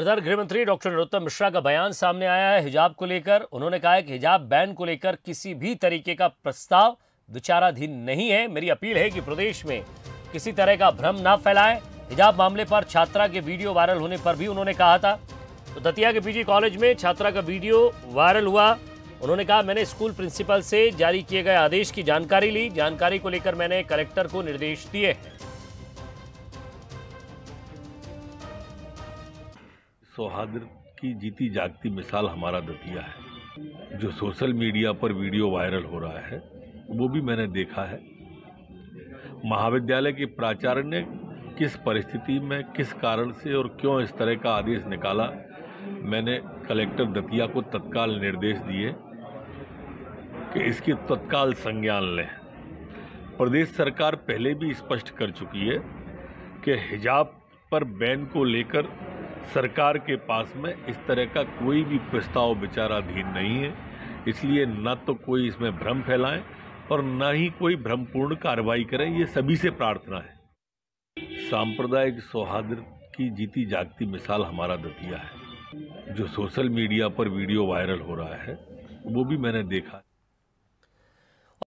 इधर गृह मंत्री डॉक्टर नरोत्तम मिश्रा का बयान सामने आया है। हिजाब को लेकर उन्होंने कहा है कि हिजाब बैन को लेकर किसी भी तरीके का प्रस्ताव विचाराधीन नहीं है। मेरी अपील है कि प्रदेश में किसी तरह का भ्रम ना फैलाएँ। हिजाब मामले पर छात्रा के वीडियो वायरल होने पर भी उन्होंने कहा था। तो दतिया के पीजी कॉलेज में छात्रा का वीडियो वायरल हुआ। उन्होंने कहा, मैंने स्कूल प्रिंसिपल से जारी किए गए आदेश की जानकारी ली। जानकारी को लेकर मैंने कलेक्टर को निर्देश दिए हैं। सौहार्द की जीती जागती मिसाल हमारा दतिया है। जो सोशल मीडिया पर वीडियो वायरल हो रहा है, वो भी मैंने देखा है। महाविद्यालय के प्राचार्य ने किस परिस्थिति में किस कारण से और क्यों इस तरह का आदेश निकाला, मैंने कलेक्टर दतिया को तत्काल निर्देश दिए कि इसकी तत्काल संज्ञान लें। प्रदेश सरकार पहले भी स्पष्ट कर चुकी है कि हिजाब पर बैन को लेकर सरकार के पास में इस तरह का कोई भी प्रस्ताव विचाराधीन नहीं है। इसलिए न तो कोई इसमें भ्रम फैलाएँ और न ही कोई भ्रमपूर्ण कार्रवाई करें, ये सभी से प्रार्थना है। सांप्रदायिक सौहार्द की जीती जागती मिसाल हमारा दतिया है। जो सोशल मीडिया पर वीडियो वायरल हो रहा है, वो भी मैंने देखा